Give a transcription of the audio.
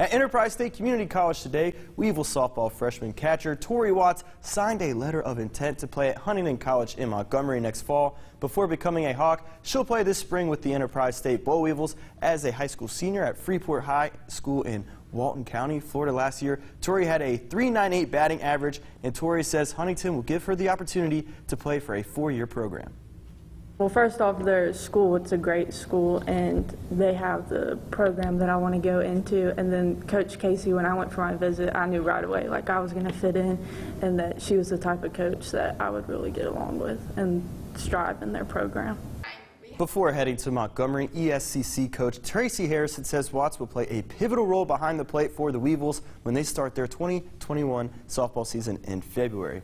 At Enterprise State Community College today, Weevil softball freshman catcher Tori Watts signed a letter of intent to play at Huntingdon College in Montgomery next fall. Before becoming a Hawk, she'll play this spring with the Enterprise State Boll Weevils as a high school senior at Freeport High School in Walton County, Florida last year. Tori had a 3.98 batting average, and Tori says Huntingdon will give her the opportunity to play for a four-year program. Well, first off, their school, it's a great school, and they have the program that I want to go into. And then Coach Casey, when I went for my visit, I knew right away, like, I was going to fit in, and that she was the type of coach that I would really get along with and strive in their program. Before heading to Montgomery, ESCC coach Tracy Harrison says Watts will play a pivotal role behind the plate for the Weevils when they start their 2021 softball season in February.